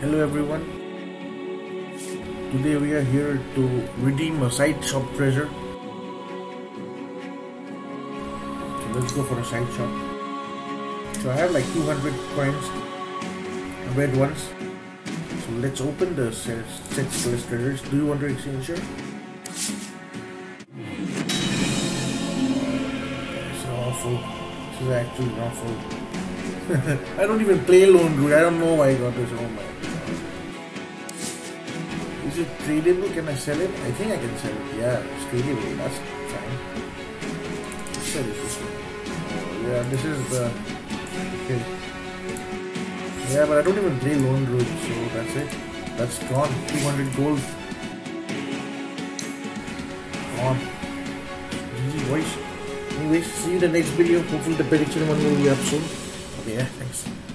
Hello everyone. Today we are here to redeem a side shop treasure. So let's go for a side shop. So I have like 200 coins, red ones. So let's open the set list treasures. Do you want to exchange here? It's awful. This is actually awful. I don't even play Lone Root. I don't know why I got this. Oh my. Is it tradable? Can I sell it? I think I can sell it. Yeah, it's tradable. That's fine. This yeah, this is the. Okay. Yeah, but I don't even play Lone Root, so that's it. That's gone. 200 gold. Gone. GG voice. Anyways, see you in the next video. Hopefully the prediction one will be up soon. Yeah, thanks.